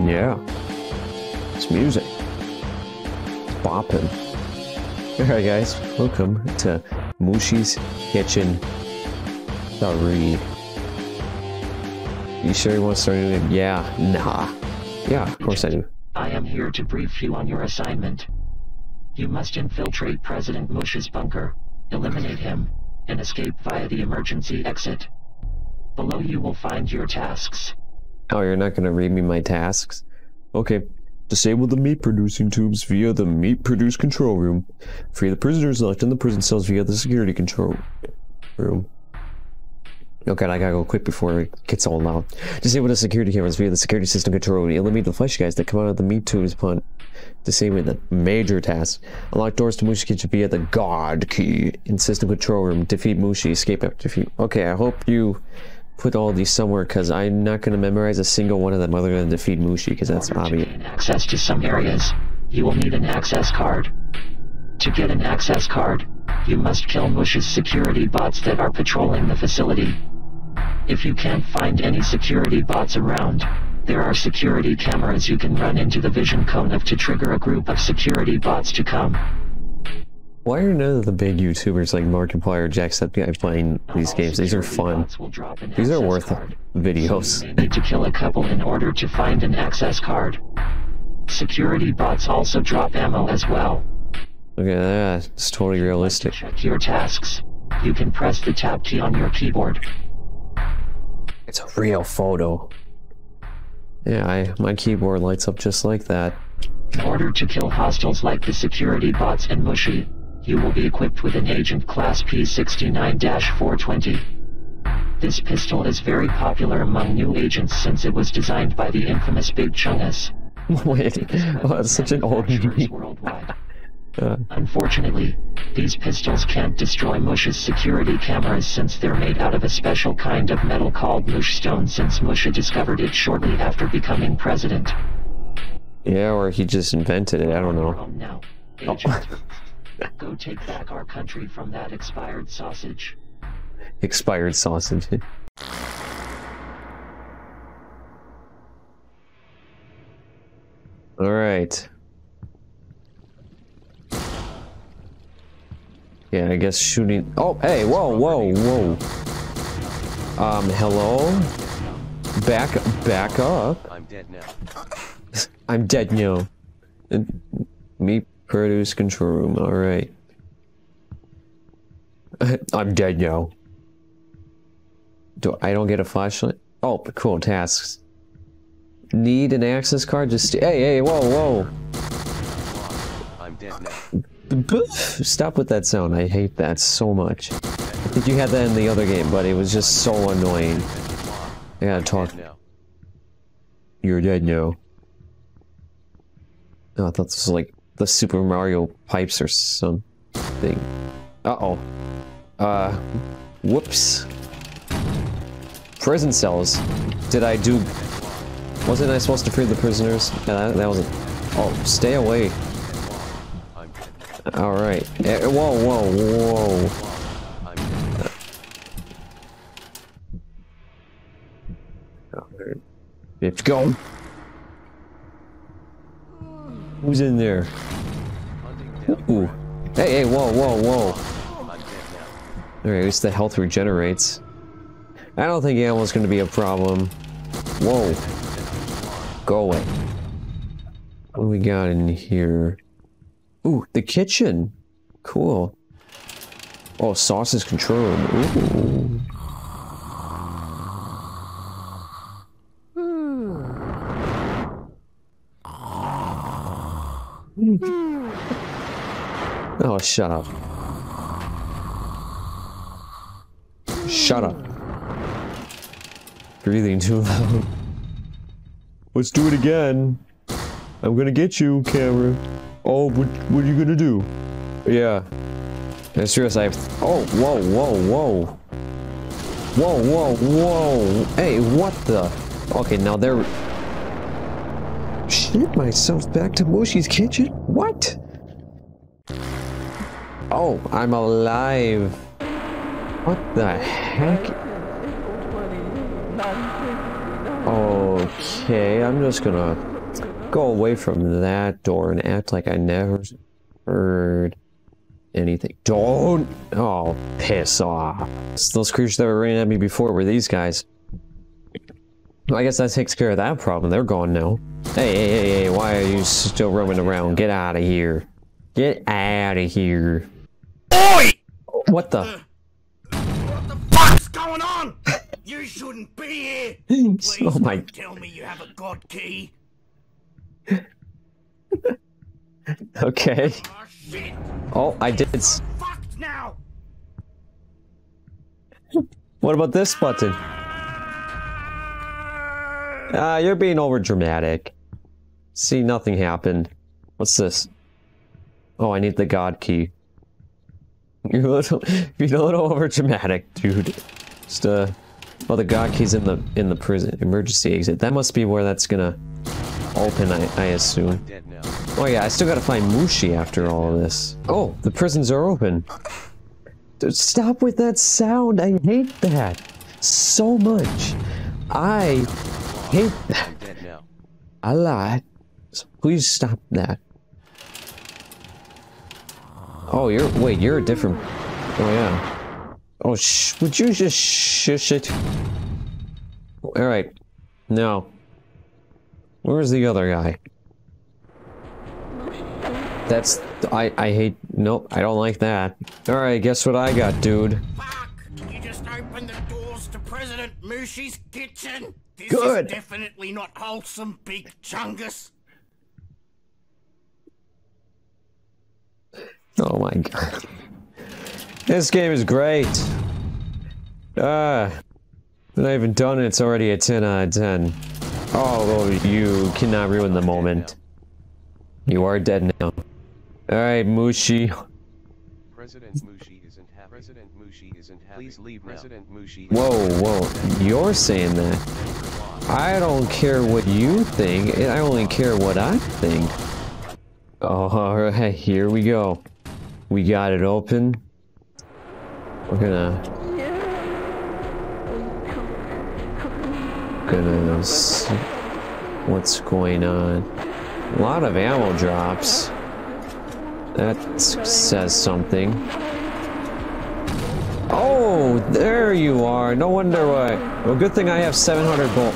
Yeah. It's music. It's bopping. Alright guys, welcome to Mooshie's Kitchen 3. You sure you want to start a new? Yeah. Nah. Yeah, of course I do. I am here to brief you on your assignment. You must infiltrate President Mush's bunker, eliminate him, and escape via the emergency exit. Below you will find your tasks. Oh, you're not gonna read me my tasks? Okay. Disable the meat producing tubes via the meat produce control room. Free the prisoners locked in the prison cells via the security control room. Okay, I gotta go quick before it gets all loud. Disable the security cameras via the security system control room. Eliminate the flesh guys that come out of the meat tubes upon disabling the major task. Unlock doors to Mooshie Kitchen via the guard key in system control room. Defeat Mooshie. Escape after defeat. Okay, I hope you put all these somewhere because I'm not going to memorize a single one of them other than defeat Mooshie because that's obvious. access to some areas, you will need an access card. To get an access card, you must kill Mush's security bots that are patrolling the facility. If you can't find any security bots around, there are security cameras you can run into the vision cone of to trigger a group of security bots to come. Why are none of the big YouTubers like Markiplier or Jacksepticeye playing these games? These are fun. bots will drop an These are worth card. videos. Need to kill a couple in order to find an access card. Security bots also drop ammo as well. Look at that. It's totally realistic. Check your tasks. You can press the tab key on your keyboard. It's a real photo. Yeah, I, my keyboard lights up just like that. In order to kill hostiles like the security bots and Mooshie, you will be equipped with an Agent Class P69-420. This pistol is very popular among new agents since it was designed by the infamous Big Chungus. Wait, oh, that's such an old meme. worldwide. Uh, Unfortunately, these pistols can't destroy Mush's security cameras since they're made out of a special kind of metal called Mush stone since Musha discovered it shortly after becoming president. yeah, or he just invented it. I don't know. Agent. Go take back our country from that expired sausage. Expired sausage. All right. Yeah, I guess shooting. Oh, hey, whoa, whoa, whoa. Um, hello? Back, back up. I'm dead now. I'm dead now. And Me produce control room. All right. I'm dead now. Do I don't get a flashlight? Oh, cool tasks. Need an access card? Just hey, hey, whoa, whoa. I'm dead now. Stop with that sound. I hate that so much. I think you had that in the other game, but it was just so annoying. I gotta talk. You're dead now. Oh, I thought this was like the Super Mario pipes or something. Uh-oh. Uh, whoops. Prison cells. Did I do... Wasn't I supposed to free the prisoners? Yeah, that, that wasn't... Oh, stay away. Alright. Eh, Whoa, whoa, whoa. Dead now. Let's go. Who's in there? Ooh. Hey, hey, whoa, whoa, whoa. Alright, at least the health regenerates. I don't think ammo's gonna be a problem. Whoa. Go away. What do we got in here? Ooh, the kitchen. Cool. Oh, sauces control room. Ooh. Oh, shut up. Shut up. Breathing too loud. Let's do it again. I'm gonna get you, camera. Oh, what, what are you gonna do? Yeah. That's serious, I. Oh, whoa, whoa, whoa. Whoa, whoa, whoa. Hey, what the? Okay, now they're... Shit myself back to Mooshie's kitchen? What? Oh, I'm alive. What the heck? Okay, I'm just gonna go away from that door and act like I never heard anything. Don't! Oh, piss off. Those creatures that were running at me before were these guys. I guess that takes care of that problem. They're gone now. Hey, hey, hey, hey, why are you still roaming around? Get out of here. Get out of here. What the? What the fuck's going on? You shouldn't be here. Please oh my. don't tell me you have a god key. Okay. Oh. Oh, I did. Fucked now. What about this button? Ah, you're being over dramatic. See, nothing happened. What's this? Oh, I need the god key. You're a little, you're a little over dramatic, dude. Just uh, oh, the god key's in the in the prison emergency exit. That must be where that's gonna open. I I assume. Oh yeah, I still gotta find Mooshie after all of this. Oh, the prisons are open. Dude, stop with that sound. I hate that so much. I hate that a lot. So please stop that. Oh, you're wait, you're a different. Oh yeah. Oh, sh would you just shush it? All right. Now, where's the other guy? That's I I hate. Nope, I don't like that. All right, guess what I got, dude. Fuck! You just opened the doors to President Mooshie's kitchen. This Good. is definitely not wholesome, Big Chungus. Oh my god. This game is great. Ah. Not even done it, it's already a 10 out of 10. Oh, you cannot ruin the moment. You are dead now. Alright, Mooshie. President Mooshie isn't happy. President Mooshie isn't happy. Please leave President Mooshie. Whoa, whoa. You're saying that. I don't care what you think. I only care what I think. Oh, alright, here we go. We got it open. We're gonna... See what's going on. A lot of ammo drops. That says something. Oh, there you are. No wonder why. Well, good thing I have 700 gold.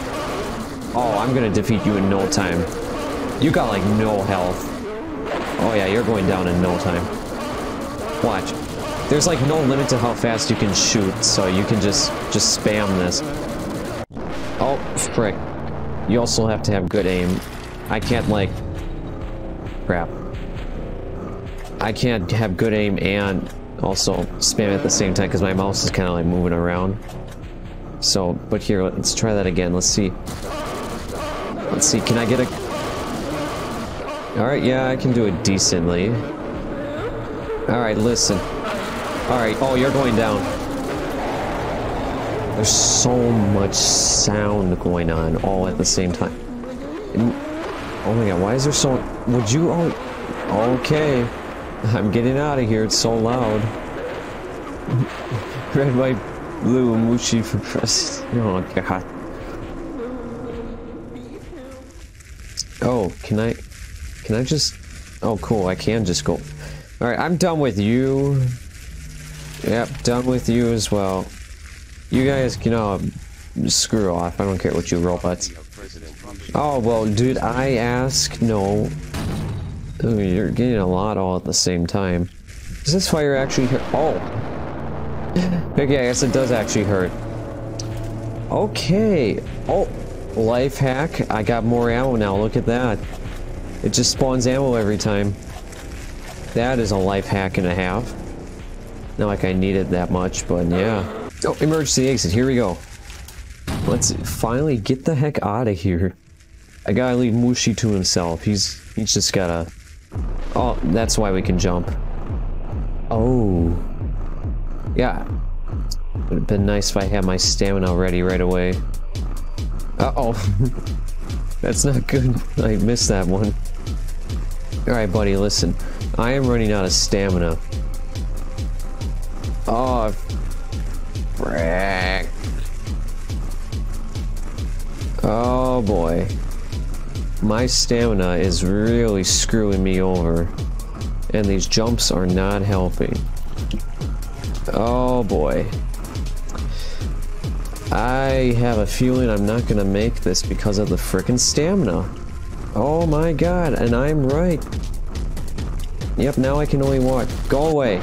Oh, I'm gonna defeat you in no time. You got like no health. Oh yeah, you're going down in no time. Watch. There's like no limit to how fast you can shoot, so you can just just spam this. Oh, frick. You also have to have good aim. I can't like crap. I can't have good aim and also spam at the same time because my mouse is kind of like moving around. So, but here, let's try that again. Let's see. Let's see, can I get a... Alright, yeah, I can do it decently. Alright, listen. Alright, oh, you're going down. There's so much sound going on all at the same time. And- oh my god, why is there so... Would you... Oh, okay. I'm getting out of here, it's so loud. Red, white, blue, Mooshie for press. Oh god. Oh, can I... Can I just... Oh, cool, I can just go... Alright, I'm done with you. Yep, done with you as well. You guys can all screw off. I don't care what you robots. Oh, well, dude, I ask no. Oh, you're getting a lot all at the same time. Does this fire actually hurt? Oh. Okay, I guess it does actually hurt. Okay. Oh, life hack. I got more ammo now. Look at that. It just spawns ammo every time. That is a life hack and a half. Not like I need it that much, but yeah. Oh, emergency exit. Here we go. Let's finally get the heck out of here. I gotta leave Mooshie to himself. He's he's just gotta. Oh, that's why we can jump. Oh. Yeah. Would have been nice if I had my stamina ready right away. Uh oh. that's not good. I missed that one. Alright, buddy, listen. I am running out of stamina. Oh, frick. Oh boy. My stamina is really screwing me over. And these jumps are not helping. Oh boy. I have a feeling I'm not gonna make this because of the frickin' stamina. Oh my god, and I'm right. Yep, now I can only walk. Go away.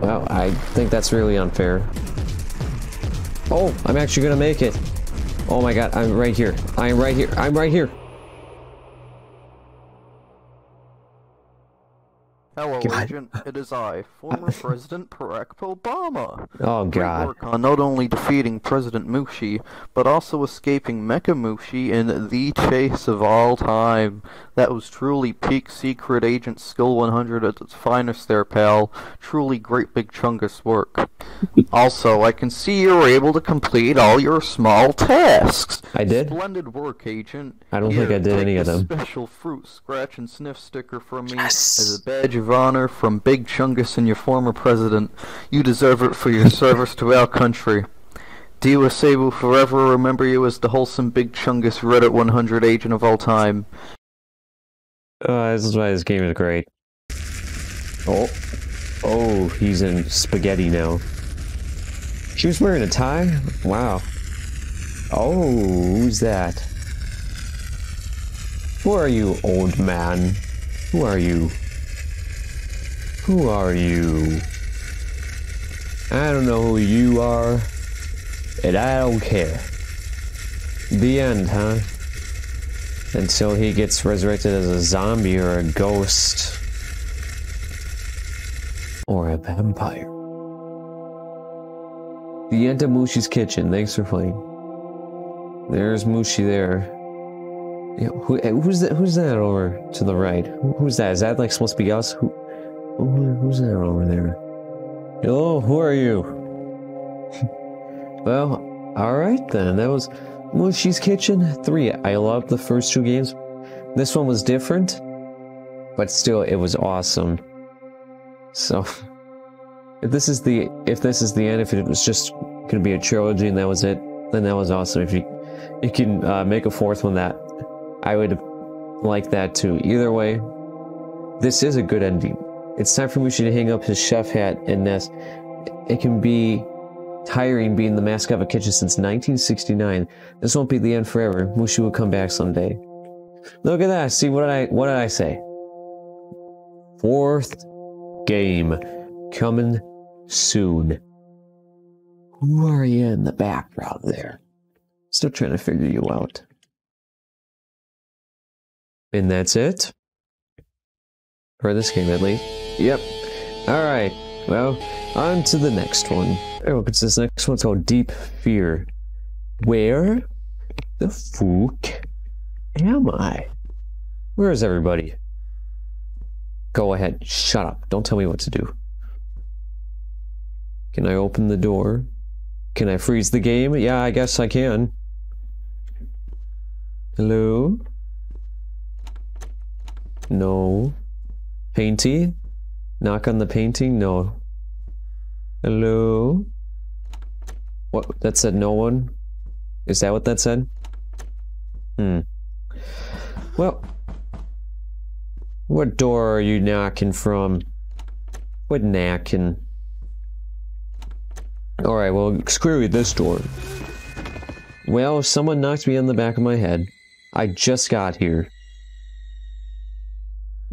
Well, I think that's really unfair. Oh, I'm actually gonna make it. Oh my god, I'm right here. I'm right here. I'm right here. Hello, God. Agent. It is I, former President Barack Obama. Oh Great god. work on not only defeating President Mooshie, but also escaping Mecha Mooshie in the chase of all time. That was truly peak secret agent skill 100 at its finest there, pal. Truly great big chungus work. also, I can see you were able to complete all your small tasks. I did? Splendid work, Agent. I don't think I did any of them. Special fruit scratch and sniff sticker from me Yes. as a badge of honor from Big Chungus and your former president. You deserve it for your service to our country. DUSA will forever remember you as the wholesome Big Chungus Reddit 100 agent of all time. Uh, this is why this game is great. Oh. Oh, he's in spaghetti now. She was wearing a tie? Wow. Oh, who's that? Who are you, old man? Who are you? Who are you? I don't know who you are, and I don't care. The end, huh? Until he gets resurrected as a zombie or a ghost. Or a vampire. The end of Mooshie's kitchen. Thanks for playing. There's Mooshie there. Yeah, who, eh, who's that? Who's that over to the right? Who, who's that? Is that like supposed to be us? Who, who, who's that over there? Hello, who are you? well, all right then. That was Mooshie's Kitchen 3. I loved the first two games. This one was different, but still it was awesome. So if this is the if this is the end, if it was just gonna be a trilogy and that was it, then that was awesome. If you you can uh, make a fourth one that I would like that too. Either way, this is a good ending. It's time for Mooshie to hang up his chef hat and nest. It can be tiring being the mascot of a kitchen since 1969. This won't be the end forever. Mooshie will come back someday. Look at that. See what did I what did I say? Fourth game coming soon. Who are you in the background there? Still trying to figure you out. And that's it. For this game, at least. Yep. Alright. Well, on to the next one. Oh, it's this next one's called Deep Fear. Where the fuck am I? Where is everybody? Go ahead. Shut up. Don't tell me what to do. Can I open the door? Can I freeze the game? Yeah, I guess I can. Hello? No. Painty? Knock on the painting? No. Hello? What? That said no one? Is that what that said? Hmm. Well, what door are you knocking from? What knocking? Alright, well, screw you, this door. Well, someone knocked me on the back of my head. I just got here.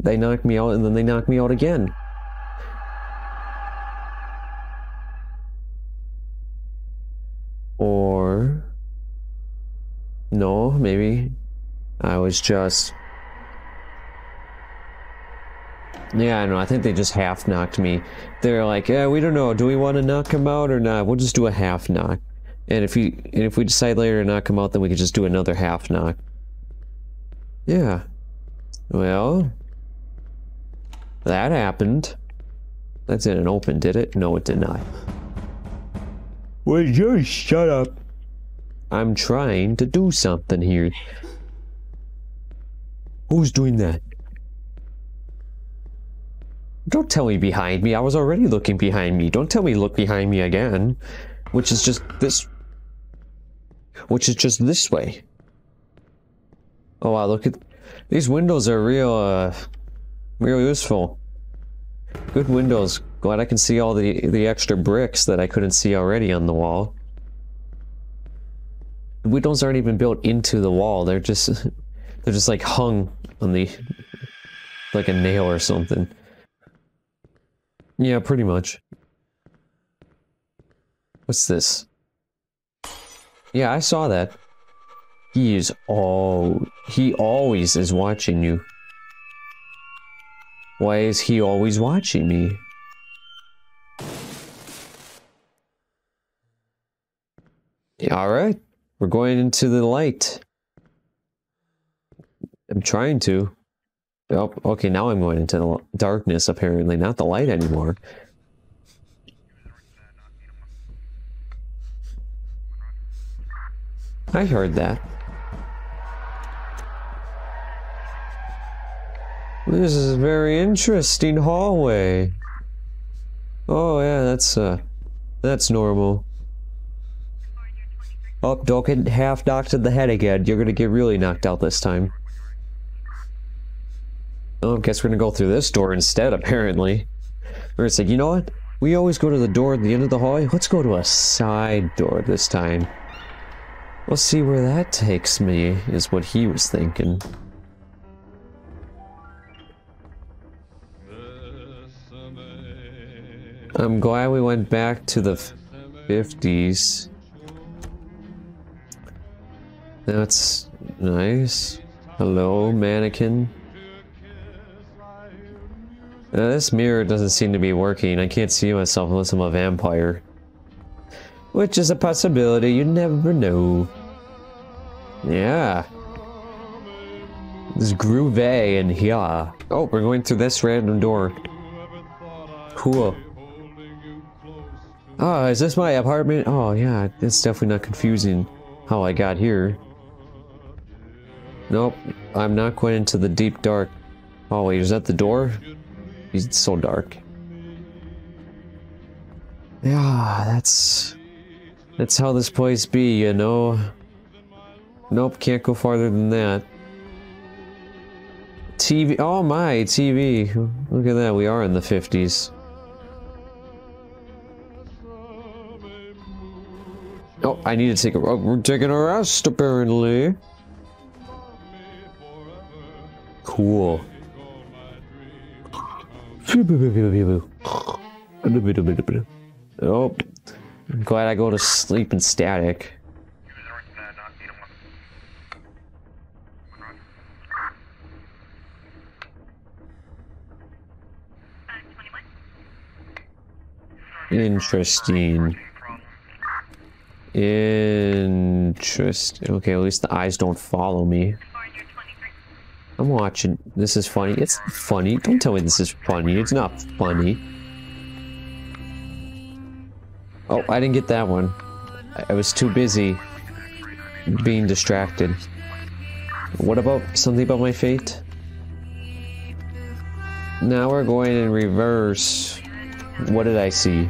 They knocked me out and then they knocked me out again. Or. No, maybe I was just. Yeah, I know. I think they just half knocked me. They're like, yeah, we don't know. Do we want to knock him out or not? We'll just do a half knock. And if we and if we decide later to knock him out, then we could just do another half knock. Yeah. Well, that happened. That didn't open, did it? No, it did not. Well, you shut up. I'm trying to do something here. Who's doing that? Don't tell me behind me. I was already looking behind me. Don't tell me look behind me again. Which is just this. which is just this way. Oh wow, look at these windows are real, uh, real useful. Good windows. Glad I can see all the the extra bricks that I couldn't see already on the wall. The windows aren't even built into the wall. They're just they're just like hung on the like a nail or something. Yeah, pretty much. What's this? Yeah, I saw that. He is all he always is watching you. Why is he always watching me? Yeah, all right. We're going into the light. I'm trying to. Oh, okay, now I'm going into the darkness, apparently, not the light anymore. I heard that. This is a very interesting hallway. Oh yeah, that's uh, that's normal. Oh, don't get half knocked in the head again. You're gonna get really knocked out this time. Oh, I guess we're gonna go through this door instead, apparently. We're gonna say, you know what? We always go to the door at the end of the hallway. Let's go to a side door this time. We'll see where that takes me, is what he was thinking. I'm glad we went back to the 50s. That's nice. Hello, mannequin. Uh, this mirror doesn't seem to be working. I can't see myself unless I'm a vampire. Which is a possibility, you never know. Yeah. This groove in here. Oh, we're going through this random door. Cool. Oh, is this my apartment? Oh, yeah, it's definitely not confusing how I got here. Nope, I'm not going into the deep dark. Oh, wait, is that the door? It's so dark. Yeah, that's... That's how this place be, you know? Nope, can't go farther than that. TV, oh my, TV. Look at that, we are in the 50s. Oh, I need to take a. Oh, we're taking a rest, apparently. Cool. Oh, I'm glad I go to sleep in static. Interesting. Interesting. Okay, at least the eyes don't follow me. I'm watching. This is funny. It's funny. Don't tell me this is funny. It's not funny. Oh, I didn't get that one. I was too busy being distracted. What about something about my fate? Now we're going in reverse. What did I see?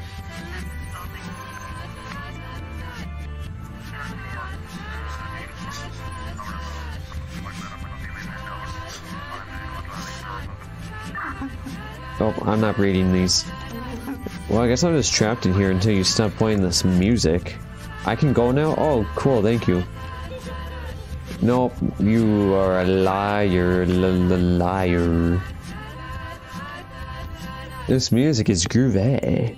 Not reading these. Well, I guess I'm just trapped in here until you stop playing this music. I can go now? Oh, cool, thank you. Nope, you are a liar, l liar. This music is groovy.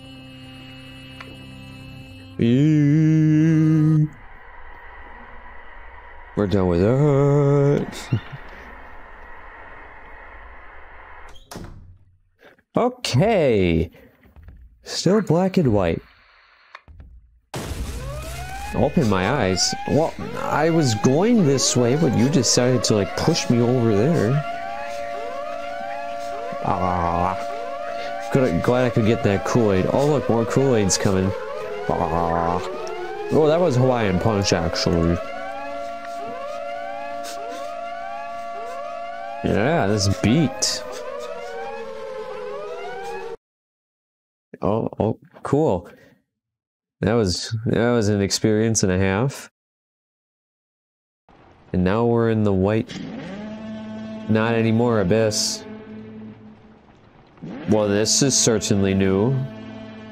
We're done with that. okay. Still black and white. Open my eyes. Well, I was going this way, but you decided to like push me over there. Ah. Good, glad I could get that Kool-Aid. Oh look, more Kool-Aid's coming. Ah. Oh, that was Hawaiian Punch, actually. Yeah, this beat. Oh, oh, cool. That was that was an experience and a half. And now we're in the white... Not anymore, Abyss. Well, this is certainly new.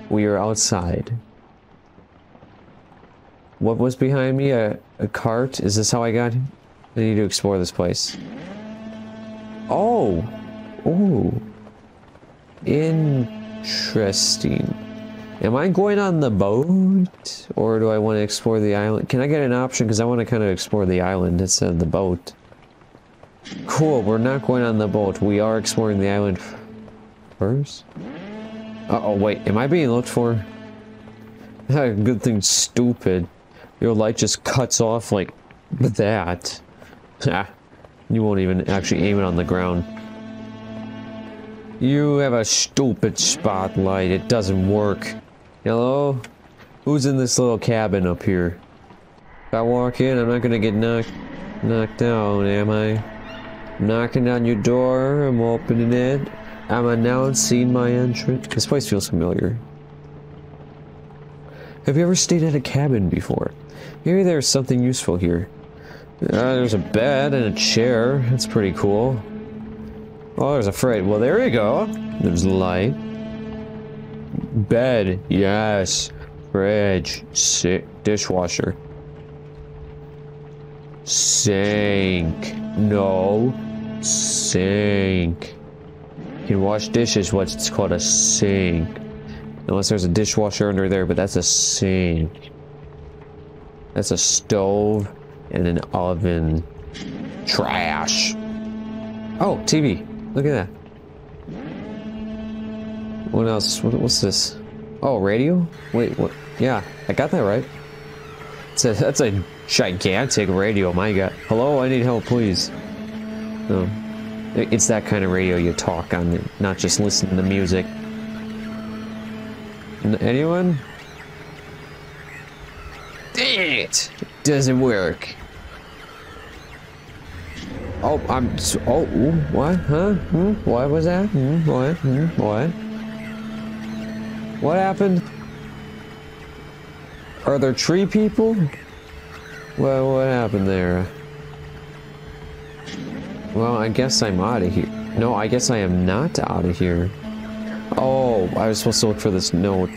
We are outside. What was behind me? A, a cart? Is this how I got? I need to explore this place. Oh! Oh! Interesting. Am I going on the boat? Or do I want to explore the island? Can I get an option? Because I want to kind of explore the island instead of the boat. Cool, we're not going on the boat. We are exploring the island first. Uh oh wait, am I being looked for? Good thing, stupid. Your light just cuts off like that. You won't even actually aim it on the ground. You have a stupid spotlight. It doesn't work. Hello? Who's in this little cabin up here? If I walk in, I'm not gonna get knocked knocked down, am I? knocking on your door, I'm opening it. I'm announcing my entrance. This place feels familiar. Have you ever stayed at a cabin before? Maybe there's something useful here. Uh, there's a bed and a chair. That's pretty cool. Oh, there's a fridge. Well, there you go. There's light. Bed. Yes. Fridge. Si dishwasher. Sink. No. Sink. You can wash dishes, what's it called a sink. Unless there's a dishwasher under there, but that's a sink. That's a stove and an oven. Trash. Oh, TV. Look at that. What else? What, what's this? Oh, radio? Wait, what? Yeah, I got that right. It's a, that's a gigantic radio, my god. Hello, I need help, please. No. It's that kind of radio you talk on, not just listen to music. Anyone? Dang it! Doesn't work. Oh, I'm. Oh, what? Huh? Hmm? What was that? Hmm? What? Hmm? What? What happened? Are there tree people? Well, what happened there? Well, I guess I'm out of here. No, I guess I am not out of here. Oh, I was supposed to look for this note.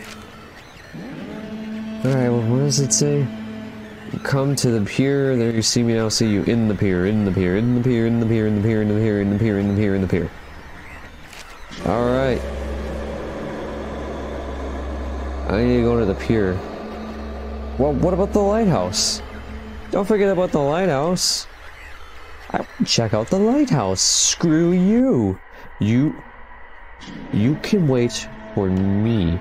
Alright, well, what does it say? Come to the pier, there you see me now, see you in the pier, in the pier, in the pier, in the pier, in the pier, in the pier, in the pier, in the pier, in the pier. Alright. I need to go to the pier. Well, what about the lighthouse? Don't forget about the lighthouse. I check out the lighthouse. Screw you. You you can wait for me.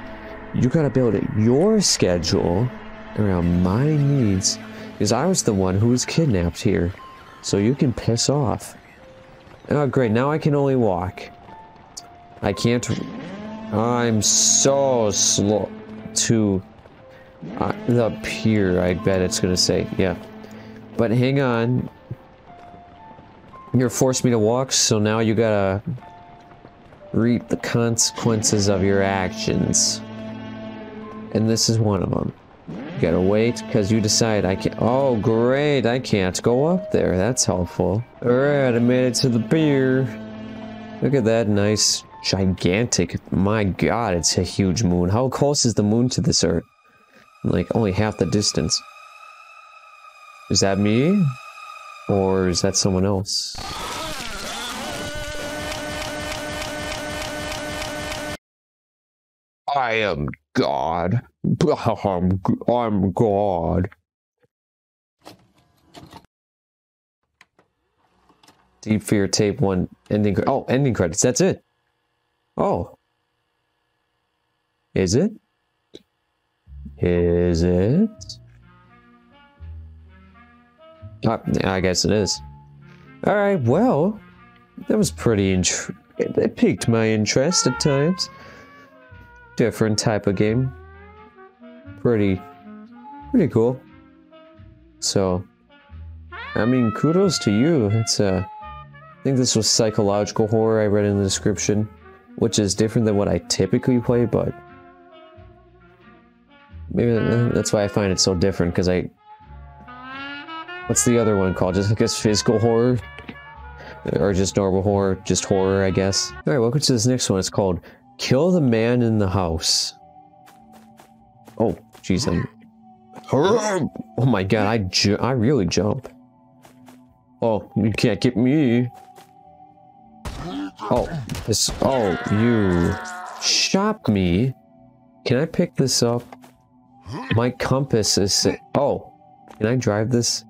You gotta build it your schedule around my needs. Because I was the one who was kidnapped here. So you can piss off. Oh great, now I can only walk. I can't I'm so slow to uh, the pier, I bet it's gonna say, yeah. But hang on, you're forced me to walk, so now you gotta reap the consequences of your actions. And this is one of them. Gotta wait, because you decide I can't- Oh, great, I can't go up there. That's helpful. Alright, I made it to the pier. Look at that nice, gigantic- My god, it's a huge moon. How close is the moon to this Earth? Like, only half the distance. Is that me? Or is that someone else? I am God. I'm, I'm God. Deep Fear Tape 1 ending Oh, ending credits. That's it. Oh. Is it? Is it? Uh, I guess it is. Alright, well, that was pretty int- it piqued my interest at times. Different type of game. Pretty, pretty cool. So, I mean, kudos to you. It's uh, I think this was psychological horror I read in the description, which is different than what I typically play, but maybe that's why I find it so different, because I What's the other one called? Just I guess physical horror? Or just normal horror? Just horror, I guess. Alright, welcome to this next one. It's called Kill the Man in the House. Oh, jeez. Oh my god, I, ju I really jump. Oh, you can't get me. Oh, this. Oh, you shop me. Can I pick this up? My compass is. Oh, can I drive this?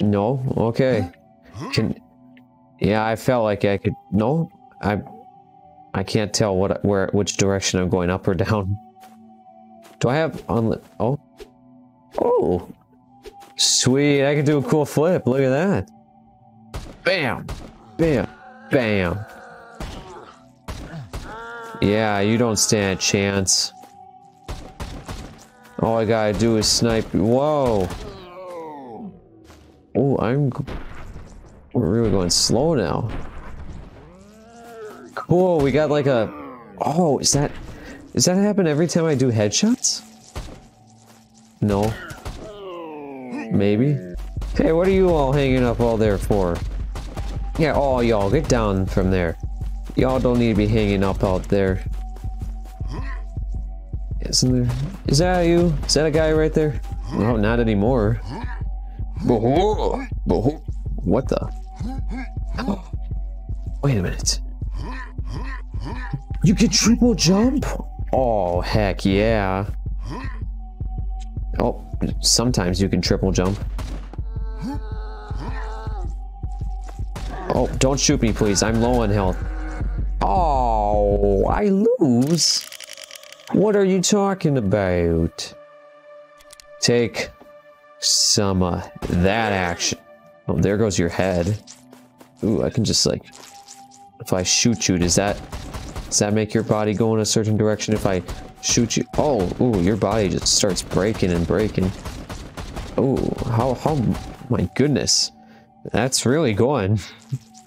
No. Okay. Can. Yeah, I felt like I could. No, I. I can't tell what where which direction I'm going, up or down. Do I have on? Oh. Oh. Sweet, I can do a cool flip. Look at that. Bam. Bam. Bam. Yeah, you don't stand a chance. All I gotta do is snipe. Whoa. Oh, I'm. We're really going slow now. Cool, we got like a. Oh, is that. Does that happen every time I do headshots? No. Maybe. Hey, what are you all hanging up all there for? Yeah, all y'all, get down from there. Y'all don't need to be hanging up out there. Isn't there? Is that you? Is that a guy right there? No, not anymore. What the? Wait a minute. You can triple jump? Oh, heck yeah. Oh, sometimes you can triple jump. Oh, don't shoot me, please. I'm low on health. Oh, I lose? What are you talking about? Take some uh, that action. Oh, there goes your head. Ooh, I can just like, if I shoot you, does that does that make your body go in a certain direction? If I shoot you, oh, ooh, your body just starts breaking and breaking. Oh, how how my goodness, that's really going.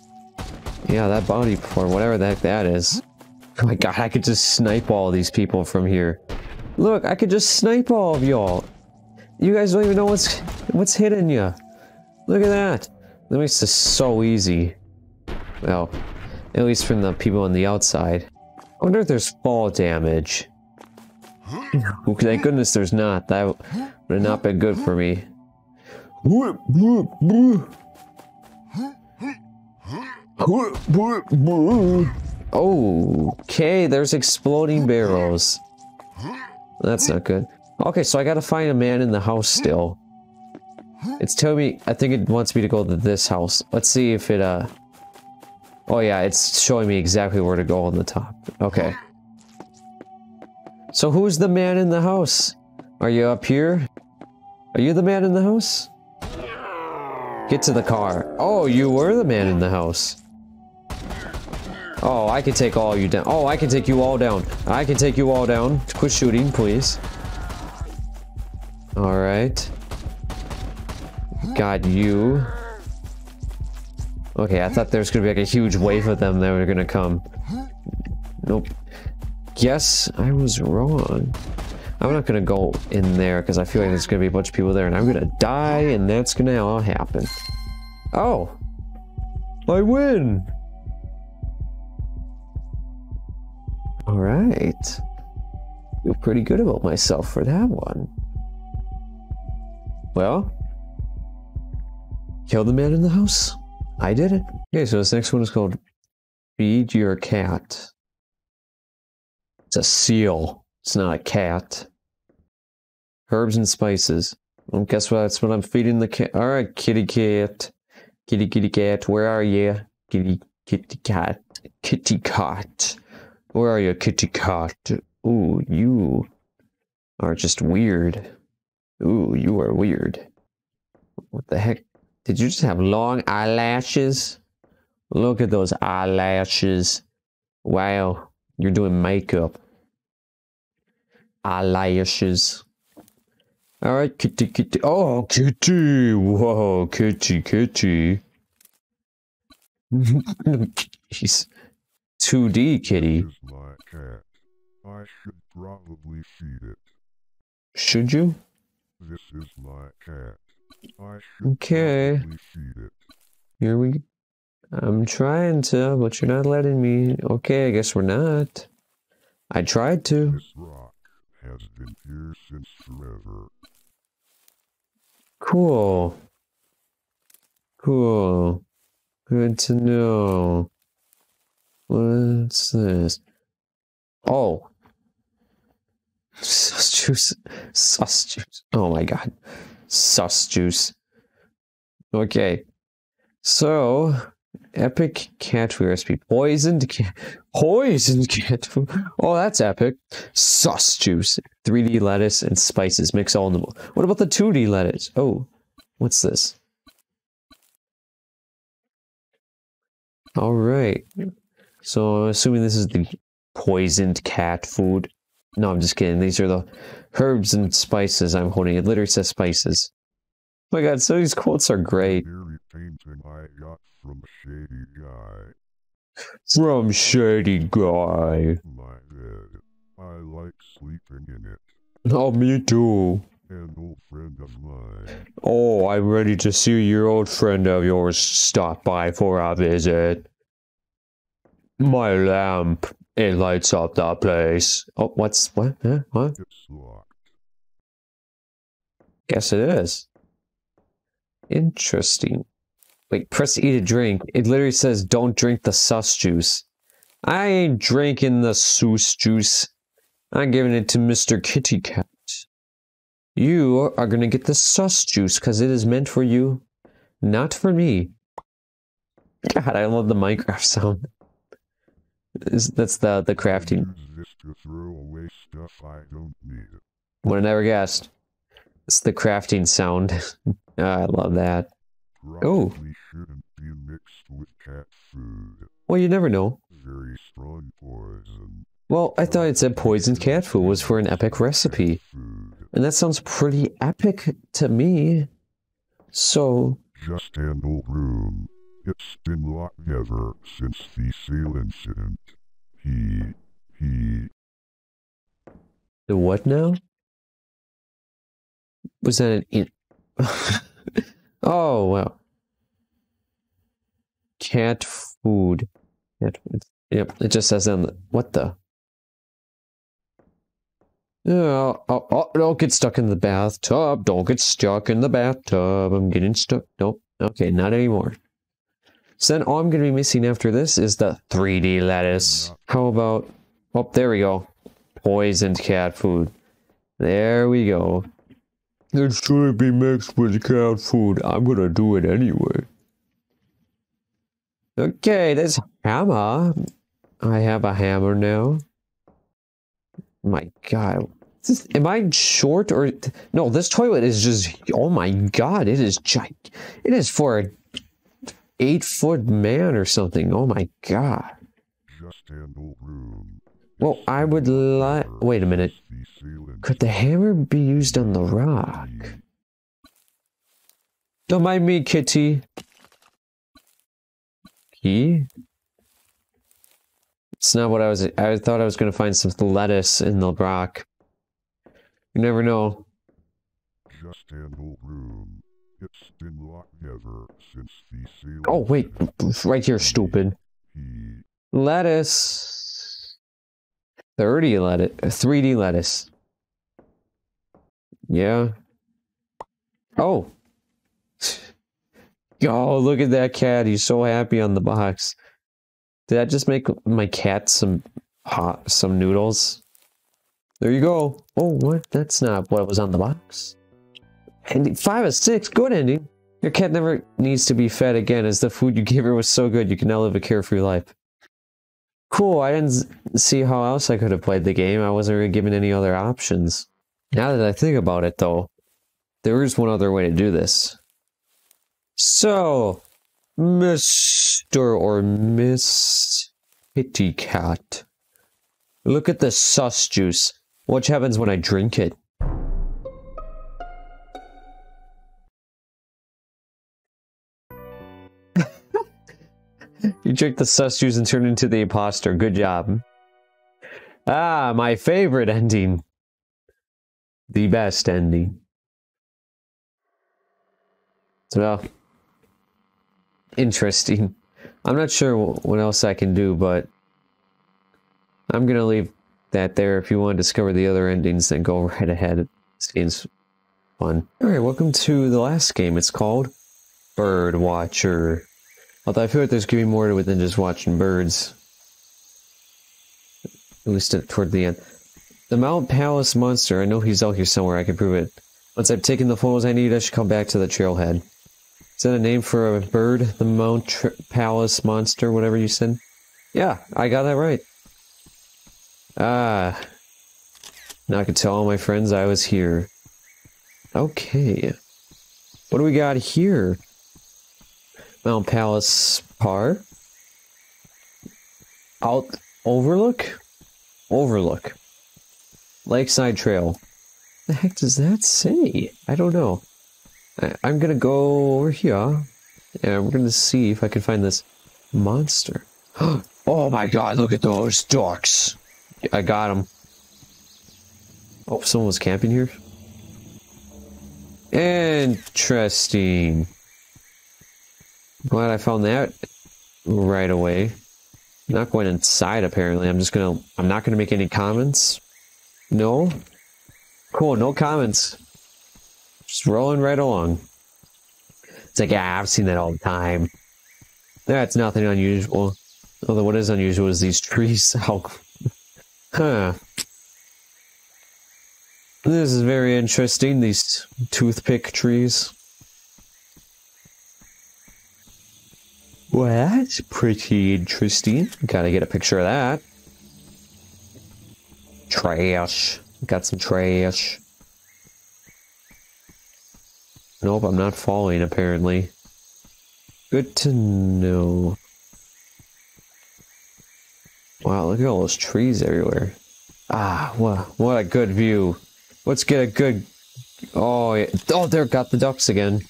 yeah, that body or whatever the heck that is. Oh my god, I could just snipe all these people from here. Look, I could just snipe all of y'all. You guys don't even know what's what's hitting you. Look at that. That makes this so easy. Well, at least from the people on the outside. I wonder if there's fall damage. Oh, thank goodness there's not. That would have not been good for me. Oh okay, there's exploding barrels. That's not good. Okay, so I gotta find a man in the house still. It's telling me, I think it wants me to go to this house. Let's see if it, uh... Oh yeah, it's showing me exactly where to go on the top. Okay. So who's the man in the house? Are you up here? Are you the man in the house? Get to the car. Oh, you were the man in the house. Oh, I can take all you down. Oh, I can take you all down. I can take you all down. Quit shooting, please. Alright. Got you. Okay, I thought there was gonna be like a huge wave of them that were gonna come. Nope. Guess I was wrong. I'm not gonna go in there because I feel like there's gonna be a bunch of people there and I'm gonna die and that's gonna all happen. Oh! I win! Alright. Feel pretty good about myself for that one. Well, kill the man in the house. I did it. Okay, so this next one is called Feed Your Cat. It's a seal. It's not a cat. Herbs and spices. Well, guess what? That's what I'm feeding the cat. All right, kitty cat. Kitty, kitty cat. Where are you? Kitty, kitty cat. Kitty cat. Where are you, kitty cat? Ooh, you are just weird. Ooh, you are weird. What the heck? Did you just have long eyelashes? Look at those eyelashes. Wow, you're doing makeup. Eyelashes. All right, oh, kitty, kitty. Oh, kitty. Whoa, kitty, kitty. Jeez. 2D kitty. my cat. I should probably feed it. Should you? This is my cat. Okay. probably feed it. Here we. I'm trying to, but you're not letting me. Okay, I guess we're not. I tried to. Has been here since forever. Cool. Cool. Good to know. What's this? Oh. Sus juice. Juice. Oh my god. Sus juice. Okay. So, epic cat food recipe. Poisoned cat. Poisoned cat food. Oh, that's epic. Sus juice. 3D lettuce and spices. Mix all in the. Bowl. What about the 2D lettuce? Oh, what's this? All right. So I'm assuming this is the poisoned cat food. No, I'm just kidding. These are the herbs and spices I'm holding. It literally says spices. Oh my god, so these quotes are great. From shady guy. From Shady Guy. My bed. I like sleeping in it. Oh, me too. An old friend of mine. Oh, I'm ready to see your old friend of yours stop by for a visit. My lamp, it lights up the place. Oh, what's what? Huh? What? Guess it is. Interesting. Wait, press E to drink. It literally says don't drink the sus juice. I ain't drinking the sus juice. I'm giving it to Mr. Kitty Cat. You are gonna get the sus juice because it is meant for you, not for me. God, I love the Minecraft sound. Is- That's the the crafting. Use this to throw away stuff I. Would have never guessed. It's the crafting sound. Ah, I love that. Oh. Probably shouldn't mixed with cat food. Well, you never know. Very strong poison. Well, I thought it said poisoned cat food was for an epic recipe. And that sounds pretty epic to me. So, Just an old room. It's been locked ever since the sale incident. He, he, the what now? Was that an in- Oh, well. Cat food. Cat food. Yep, it just says on the. What the? Oh, oh, oh, don't get stuck in the bathtub. Don't get stuck in the bathtub. I'm getting stuck. Nope. Okay, not anymore. So then all I'm going to be missing after this is the 3D lettuce. How about. Oh, there we go. Poisoned cat food. There we go. It shouldn't be mixed with cat food. I'm gonna do it anyway. Okay, this hammer. I have a hammer now. My god. This- am I short or no? This toilet is just. Oh my god! It is gig. It is for a eight foot man or something. Oh my god. just an old room. Well, I would like. Wait a minute. Could the hammer be used on the rock? Don't mind me, kitty. Key? It's not what I was. I thought I was going to find some lettuce in the rock. You never know. Just an old room. Oh, wait. Right here, stupid. Lettuce. 30 lettuce. Uh, 3D lettuce. Yeah. Oh. Oh, look at that cat. He's so happy on the box. Did I just make my cat some hot some noodles? There you go. Oh, what? That's not what was on the box. Ending five of six. Good ending. Your cat never needs to be fed again as the food you gave her was so good you can now live a carefree life. Cool, I didn't see how else I could have played the game. I wasn't really given any other options. Now that I think about it, though, there is one other way to do this. So, Mr. or Miss Kitty Cat, look at the sus juice. What happens when I drink it? You drink the sus and turn into the imposter. Good job. Ah, my favorite ending. The best ending. So, interesting. I'm not sure what else I can do, but I'm gonna leave that there. If you want to discover the other endings, then go right ahead. This game's fun. All right, welcome to the last game. It's called Bird Watcher. Although I feel like there's gonna be more to it than just watching birds. At least at- toward the end. The Mount Palace monster. I know he's out here somewhere. I can prove it. Once I've taken the photos I need, I should come back to the trailhead. Is that a name for a bird? The Mount Tr- Palace monster, whatever you said? Yeah, I got that right. Ah. Now I can tell all my friends I was here. Okay. What do we got here? Mount Palace Par? Out Overlook? Overlook. Lakeside Trail. The heck does that say? I don't know. I, I'm gonna go over here and we're gonna see if I can find this monster. oh my god, look at those ducks! I got them. Oh, someone was camping here? Interesting. Glad I found that right away. Not going inside apparently. I'm just gonna I'm not gonna make any comments. No? Cool, no comments. Just rolling right along. It's like, yeah, I've seen that all the time. That's nothing unusual. Although what is unusual is these trees. How Huh. This is very interesting, these toothpick trees. Well, that's pretty interesting. Gotta get a picture of that. Trash. Got some trash. Nope, I'm not falling, apparently. Good to know. Wow, look at all those trees everywhere. Ah, what, what a good view. Let's get a good... Oh, yeah. oh, there, got the ducks again.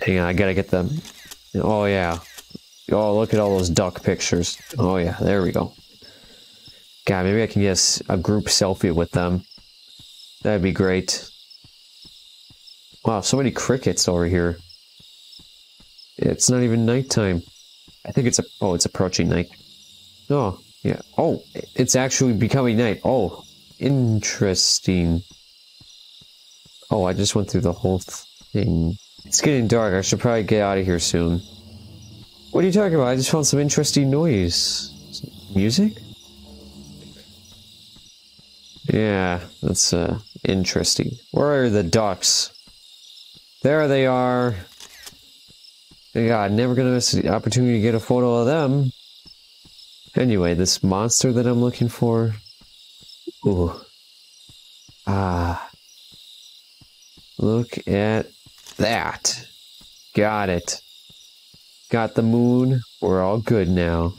Hang on, I gotta get them. Oh, yeah. Oh, look at all those duck pictures. Oh, yeah, there we go. God, maybe I can get a group selfie with them. That'd be great. Wow, so many crickets over here. It's not even nighttime. I think it's a oh, it's approaching night. Oh, yeah. Oh, it's actually becoming night. Oh, interesting. Oh, I just went through the whole thing. It's getting dark. I should probably get out of here soon. What are you talking about? I just found some interesting noise. Music? Yeah, that's uh interesting. Where are the ducks? There they are. God, never gonna miss the opportunity to get a photo of them. Anyway, this monster that I'm looking for. Ooh. Ah. Look at that. Got it. Got the moon. We're all good now.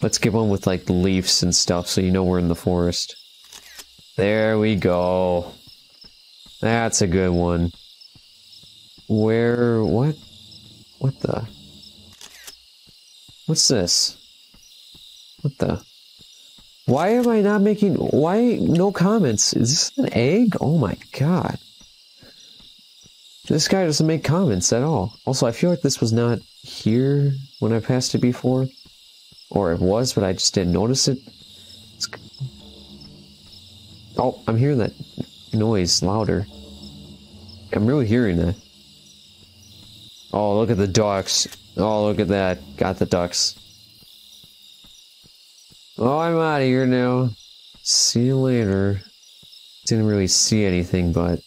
Let's get one with like the leaves and stuff so you know we're in the forest. There we go. That's a good one. Where what? What the? What's this? What the? Why am I not making why no comments? Is this an egg? Oh my god. This guy doesn't make comments at all. Also, I feel like this was not here when I passed it before. Or it was, but I just didn't notice it. It's... Oh, I'm hearing that noise louder. I'm really hearing that. Oh, look at the ducks. Oh, look at that. Got the ducks. Oh, I'm out of here now. See you later. Didn't really see anything, but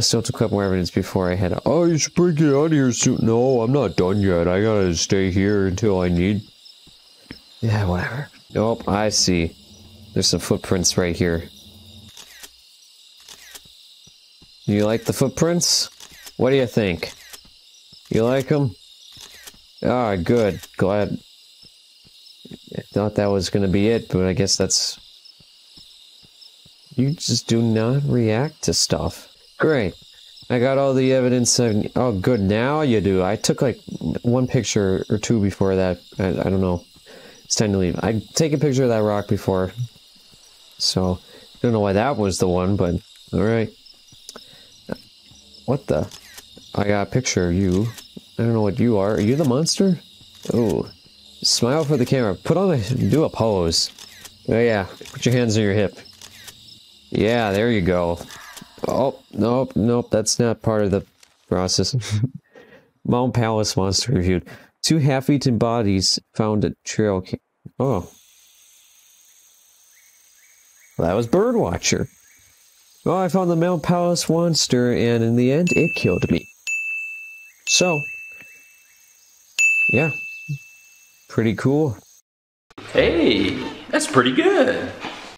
I still have to collect more evidence before I head out. Oh, you should probably it out of here soon. No, I'm not done yet. I gotta stay here until I need. Yeah, whatever. Nope, I see. There's some footprints right here. You like the footprints? What do you think? You like them? Ah, good. Glad. I thought that was gonna be it, but I guess that's. You just do not react to stuff. Great. I got all the evidence. I, oh, good. Now you do. I took like one picture or two before that. I, I don't know. It's time to leave. I'd take a picture of that rock before. So, don't know why that was the one, but alright. What the? I got a picture of you. I don't know what you are. Are you the monster? Oh. Smile for the camera. Put on a do a pose. Oh yeah. Put your hands on your hip. Yeah, there you go. Oh, nope, nope, that's not part of the process. Mount Palace monster reviewed. Two half-eaten bodies found at trail camp. Oh. Well, That was Birdwatcher. Well, I found the Mount Palace monster, and in the end, it killed me. So, yeah. Pretty cool. Hey, that's pretty good.